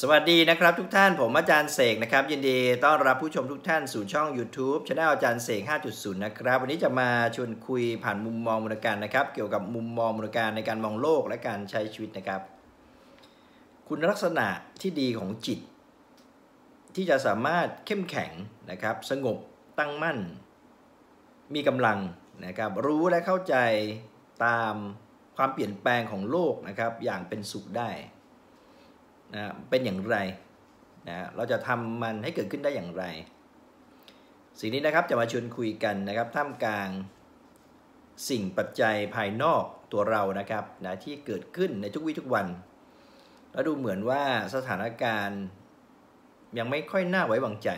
สวัสดีนะครับทุกท่านผมอาจารย์เสกนะครับยินดีต้อนรับผู้ชมทุกท่านสู่ช่อง YouTube ช anel อาจารย์เสก 5.0 นะครับ วันนี้จะมาชวนคุยผ่านมุมมองมูลการนะครับ เกี่ยวกับมุมมองมูลการในการมองโลกและการใช้ชีวิตนะครับ คุณลักษณะที่ดีของจิต ที่จะสามารถเข้มแข็งนะครับ สงบตั้งมั่น มีกำลังนะครับ รู้และเข้าใจตามความเปลี่ยนแปลงของโลกนะครับ อย่างเป็นสุขได้ นะเป็นอย่างไรนะเราจะทำมันให้เกิดขึ้นได้อย่างไร สิ่งนี้นะครับจะมาชวนคุยกันนะครับท่ามกลางสิ่งปัจจัยภายนอกตัวเรานะครับนะที่เกิดขึ้นในทุกวิทุกวัน แล้วดูเหมือนว่าสถานการณ์ยังไม่ค่อยน่าไว้วางใจ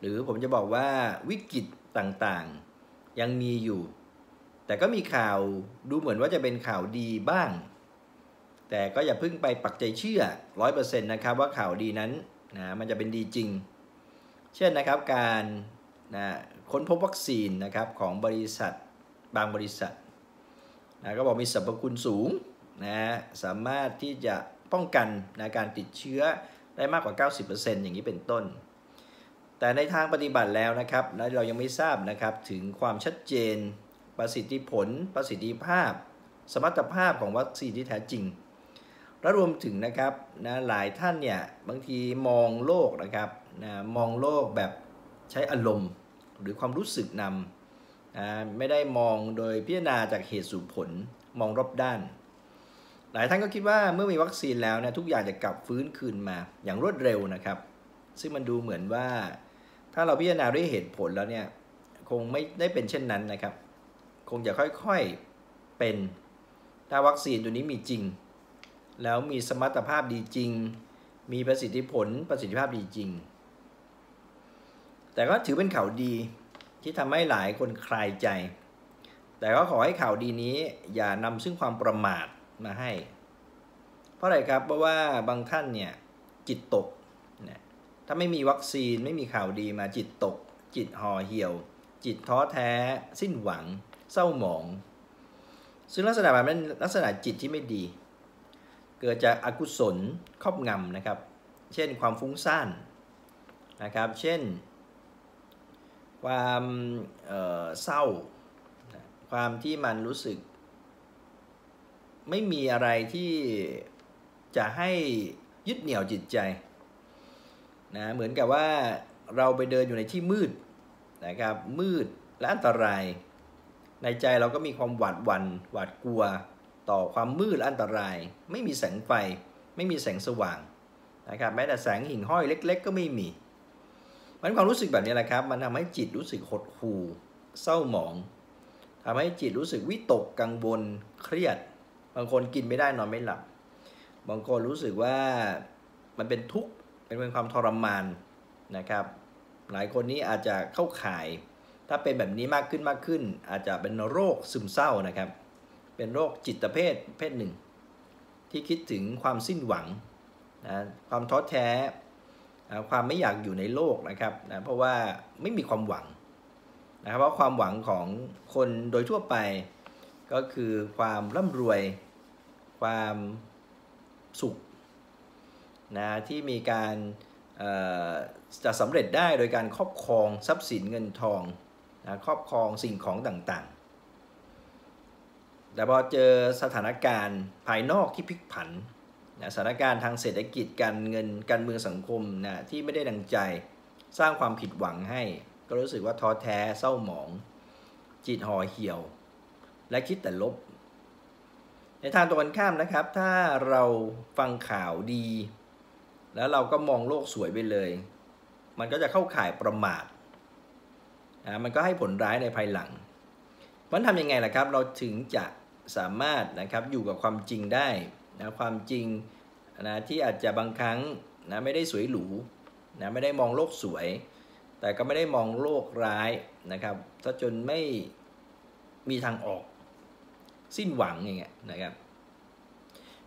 หรือผมจะบอกว่าวิกฤตต่างๆยังมีอยู่ แต่ก็มีข่าวดูเหมือนว่าจะเป็นข่าวดีบ้าง แต่ก็อย่าเพิ่งไปปักใจเชื่อร้อยเปอร์เซ็นต์นะครับว่าข่าวดีนั้นนะมันจะเป็นดีจริง เช่นนะครับการนะค้นพบวัคซีนนะครับของบริษัทบางบริษัทนะก็บอกมีสรรพคุณสูงนะสามารถที่จะป้องกันนะการติดเชื้อได้มากกว่า 90%อย่างนี้เป็นต้น แต่ในทางปฏิบัติแล้วนะครับเรายังไม่ทราบนะครับถึงความชัดเจน ประสิทธิผล ประสิทธิภาพ สมรรถภาพของวัคซีนที่แท้จริง แล้วรวมถึงนะครับนะหลายท่านเนี่ยบางทีมองโลกนะครับนะมองโลกแบบใช้อารมณ์หรือความรู้สึกนำนะไม่ได้มองโดยพิจารณาจากเหตุสู่ผลมองรอบด้าน หลายท่านก็คิดว่าเมื่อมีวัคซีนแล้วนะทุกอย่างจะกลับฟื้นคืนมาอย่างรวดเร็วนะครับ ซึ่งมันดูเหมือนว่า ถ้าเราพิจารณาด้วยเหตุผลแล้วเนี่ยคงไม่ได้เป็นเช่นนั้นนะครับ คงจะค่อยๆเป็นถ้าวัคซีนตัวนี้มีจริง แล้วมีสมรรถภาพดีจริง มีประสิทธิผลประสิทธิภาพดีจริง แต่ก็ถือเป็นข่าวดีที่ทำให้หลายคนคลายใจ แต่ก็ขอให้ข่าวดีนี้อย่านำซึ่งความประมาทมาให้ เพราะอะไรครับเพราะว่าบางท่านเนี่ยจิตตกถ้าไม่มีวัคซีนไม่มีข่าวดีมาจิตตก จิตห่อเหี่ยว จิตท้อแท้ สิ้นหวัง เศร้าหมอง ซึ่งลักษณะแบบนั้นลักษณะจิตที่ไม่ดี เกิดจากอากุศลครอบงำนะครับ เช่นความฟุ้งซ่านนะครับ เช่น ความเเศร้า ความที่มันรู้สึก ไม่มีอะไรที่จะให้ยึดเหนี่ยวจิตใจนะเหมือนกับว่าเราไปเดินอยู่ในที่มืดนะครับมืดและอันตราย ในใจเราก็มีความหวาดหวัน่นหวาดกลัว ต่อความมืดและอันตราย ไม่มีแสงไฟ ไม่มีแสงสว่างนะครับแม้แต่แสงหิ่งห้อยเล็ก ๆ ก็ไม่มีมันความรู้สึกแบบนี้แหละครับ มันทำให้จิตรู้สึกหดหู่เศร้าหมองทำให้จิตรู้สึกวิตกกังวลเครียด บางคนกินไม่ได้นอนไม่หลับ บางคนรู้สึกว่ามันเป็นทุกข์เป็นความทรมานนะครับ หลายคนนี้อาจจะเข้าข่าย ถ้าเป็นแบบนี้มากขึ้นมากขึ้น อาจจะเป็นโรคซึมเศร้านะครับ เป็นโรคจิตเภทเพศหนึ่ง ที่คิดถึงความสิ้นหวังนะความท้อแท้ความไม่อยากอยู่ในโลกนะครับนะเพราะว่าไม่มีความหวังนะครับเพราะความหวังของคนโดยทั่วไป ก็คือความร่ำรวย ความสุขนะที่มีการจะสำเร็จได้โดยการครอบครองทรัพย์สินเงินทองนะครอบครองสิ่งของต่างๆ แต่พอเจอสถานการณ์ภายนอกที่พลิกผันนะสถานการณ์ทางเศรษฐกิจการเงินการเมืองสังคมนะที่ไม่ได้ดังใจสร้างความผิดหวังให้ ก็รู้สึกว่าท้อแท้เศร้าหมอง จิตห่อเหี่ยว และคิดแต่ลบ ในทางตรงกันข้ามนะครับ ถ้าเราฟังข่าวดี แล้วเราก็มองโลกสวยไปเลย มันก็จะเข้าข่ายประมาทนะมันก็ให้ผลร้ายในภายหลังมันทำยังไงล่ะครับ เราถึงจะ สามารถนะครับอยู่กับความจริงได้นะความจริงนะที่อาจจะบางครั้งนะไม่ได้สวยหรูนะไม่ได้มองโลกสวย แต่ก็ไม่ได้มองโลกร้ายนะครับถ้าจนไม่มีทางออกสิ้นหวังอย่างเงี้ยนะครับ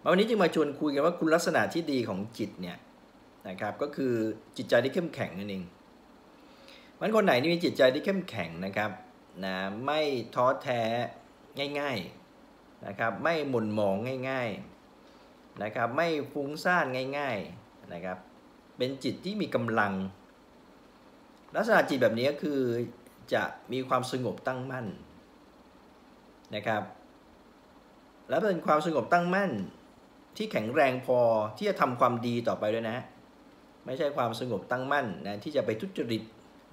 วันนี้จึงมาชวนคุยกันว่าคุณลักษณะที่ดีของจิตเนี่ยนะครับก็คือจิตใจที่เข้มแข็งนั่นเองมันคนไหนที่มีจิตใจที่เข้มแข็งนะครับนะไม่ท้อแท้ง่าย ๆ นะครับไม่หม่นหมองง่ายๆนะครับไม่ฟุ้งซ่านง่ายๆนะครับเป็นจิตที่มีกำลัง ลักษณะจิตแบบนี้คือจะมีความสงบตั้งมั่นนะครับและเป็นความสงบตั้งมั่นที่แข็งแรงพอที่จะทำความดีต่อไปด้วยนะ ไม่ใช่ความสงบตั้งมั่นนะที่จะไปทุจริต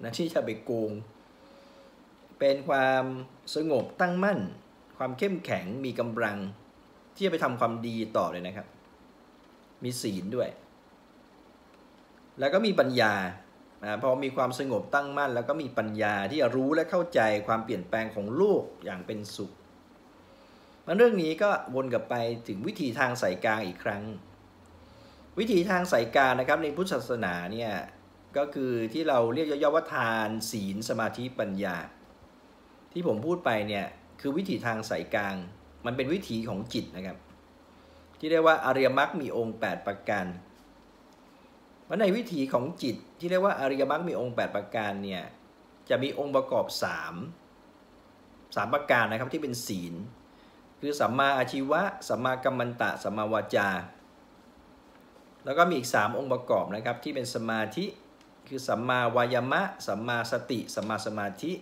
นะที่จะไปโกง เป็นความสงบตั้งมั่น ความเข้มแข็งมีกำลังที่จะไปทำความดีต่อเลยนะครับ มีศีลด้วย แล้วก็มีปัญญาพอมีความสงบตั้งมั่น แล้วก็มีปัญญาที่จะรู้และเข้าใจความเปลี่ยนแปลงของโลกอย่างเป็นสุขมันเรื่องนี้ก็วนกลับไปถึงวิธีทางสายกลางอีกครั้ง วิธีทางสายกลางนะครับในพุทธศาสนาเนี่ยก็คือที่เราเรียกย่อๆว่าทานศีลสมาธิปัญญา ที่ผมพูดไปเนี่ย คือวิธีทางสายกลาง มันเป็นวิธีของจิตนะครับ ที่เรียกว่าอริยมรรคมีองค์ 8 ประการว่าในวิถีของจิตที่เรียกว่าอริยมรรคมีองค์ 8 ประการเนี่ยจะมีองค์ประกอบ 3 3 ประการนะครับที่เป็นศีล คือสัมมาอาชีวะสัมมากัมมันตะสัมมาวาจา แล้วก็มีอีก 3 องค์ประกอบนะครับที่เป็นสมาธิ คือสัมมาวายามะสัมมาสติสัมมาสมาธิ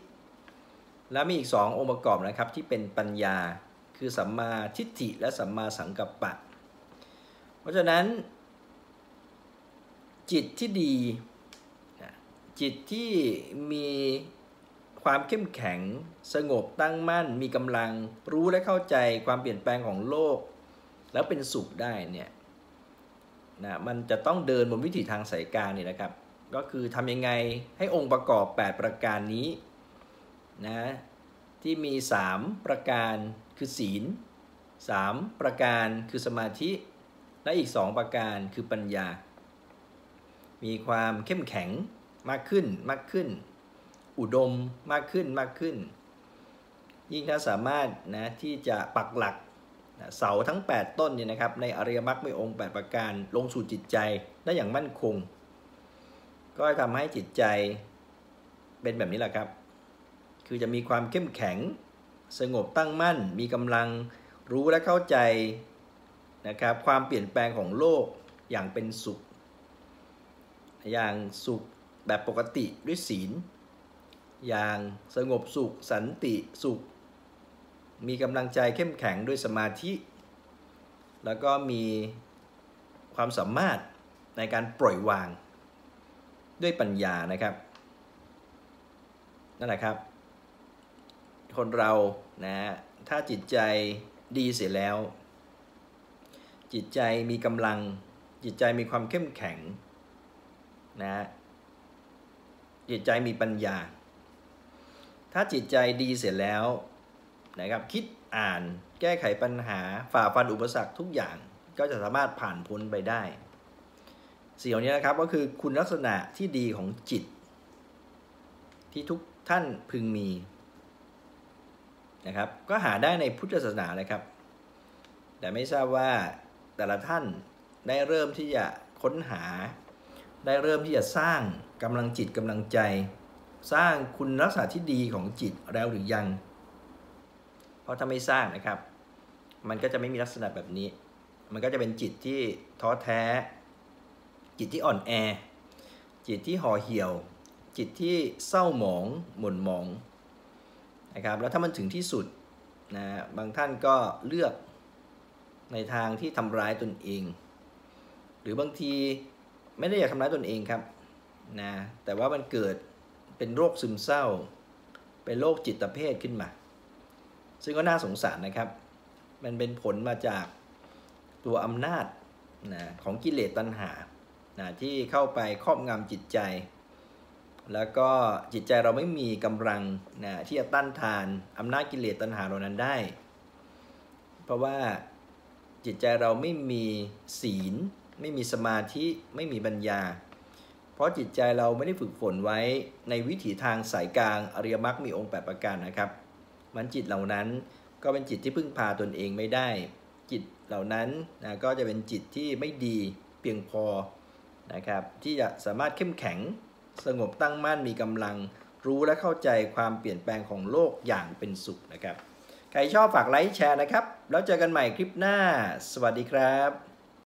แล้วมีอีก 2 องค์ประกอบนะครับที่เป็นปัญญาคือสัมมาทิฏฐิและสัมมาสังกัปปะ เพราะฉะนั้น จิตที่ดีจิตที่มีความเข้มแข็งสงบตั้งมั่น มีกำลังรู้และเข้าใจความเปลี่ยนแปลงของโลก แล้วเป็นสุขได้เนี่ยนะมันจะต้องเดินบนวิถีทางสายกลางนี่นะครับ ก็คือทำยังไงให้องค์ประกอบ 8 ประการนี้ นะที่มี 3 ประการคือศีล 3 ประการคือสมาธิ และอีก 2 ประการคือปัญญา มีความเข้มแข็งมากขึ้นมากขึ้น อุดมมากขึ้นมากขึ้น ยิ่งถ้าสามารถนะที่จะปักหลักเสาทั้ง 8 ต้นเนี่ยนะครับในอริยมรรคไม่องค์ 8 ประการลงสู่จิตใจได้อย่างมั่นคง ก็ทำให้จิตใจเป็นแบบนี้แหละครับ คือจะมีความเข้มแข็ง สงบตั้งมั่น มีกำลังรู้และเข้าใจนะครับความเปลี่ยนแปลงของโลกอย่างเป็นสุข อย่างสุขแบบปกติด้วยศีล อย่างสงบสุข สันติสุข มีกำลังใจเข้มแข็งด้วยสมาธิ แล้วก็มีความสามารถในการปล่อยวางด้วยปัญญานะครับ นั่นแหละครับ คนเรานะถ้าจิตใจดีเสียแล้ว จิตใจมีกำลัง จิตใจมีความเข้มแข็งนะจิตใจมีปัญญา ถ้าจิตใจดีเสร็จแล้วนะครับคิดอ่านแก้ไขปัญหาฝ่าฟันอุปสรรคทุกอย่างก็จะสามารถผ่านพ้นไปได้สิ่งเหล่านี้นะครับก็คือคุณลักษณะที่ดีของจิต ที่ทุกท่านพึงมี นะครับ ก็หาได้ในพุทธศาสนาเลยครับ แต่ไม่ทราบว่าแต่ละท่านได้เริ่มที่จะค้นหา ได้เริ่มที่จะสร้างกำลังจิตกำลังใจ สร้างคุณลักษณะที่ดีของจิตแล้วหรือยัง เพราะถ้าไม่สร้างนะครับ มันก็จะไม่มีลักษณะแบบนี้ มันก็จะเป็นจิตที่ท้อแท้ จิตที่อ่อนแอ จิตที่ห่อเหี่ยว จิตที่เศร้าหมองหม่นหมอง นะครับแล้วถ้ามันถึงที่สุดนะบางท่านก็เลือกในทางที่ทำร้ายตนเอง หรือบางทีไม่ได้อยากทำร้ายตนเองครับนะแต่ว่ามันเกิดเป็นโรคซึมเศร้า เป็นโรคจิตเภทขึ้นมา ซึ่งก็น่าสงสารนะครับ มันเป็นผลมาจากตัวอำนาจนะของกิเลสตัณหานะที่เข้าไปครอบงำจิตใจ แล้วก็จิตใจเราไม่มีกำลังนะที่จะต้านทานอำนาจกิเลสตัณหาเหล่านั้นได้ เพราะว่าจิตใจเราไม่มีศีล ไม่มีสมาธิไม่มีปัญญา เพราะจิตใจเราไม่ได้ฝึกฝนไว้ในวิถีทางสายกลางอริยมรรคมีองค์ 8 ประการนะครับ มันจิตเหล่านั้นก็เป็นจิตที่พึ่งพาตนเองไม่ได้ จิตเหล่านั้นนะก็จะเป็นจิตที่ไม่ดีเพียงพอนะครับที่จะสามารถเข้มแข็ง สงบตั้งมั่นมีกำลัง รู้และเข้าใจความเปลี่ยนแปลงของโลกอย่างเป็นสุขนะครับ ใครชอบฝากไลค์แชร์นะครับ แล้วเจอกันใหม่คลิปหน้า สวัสดีครับ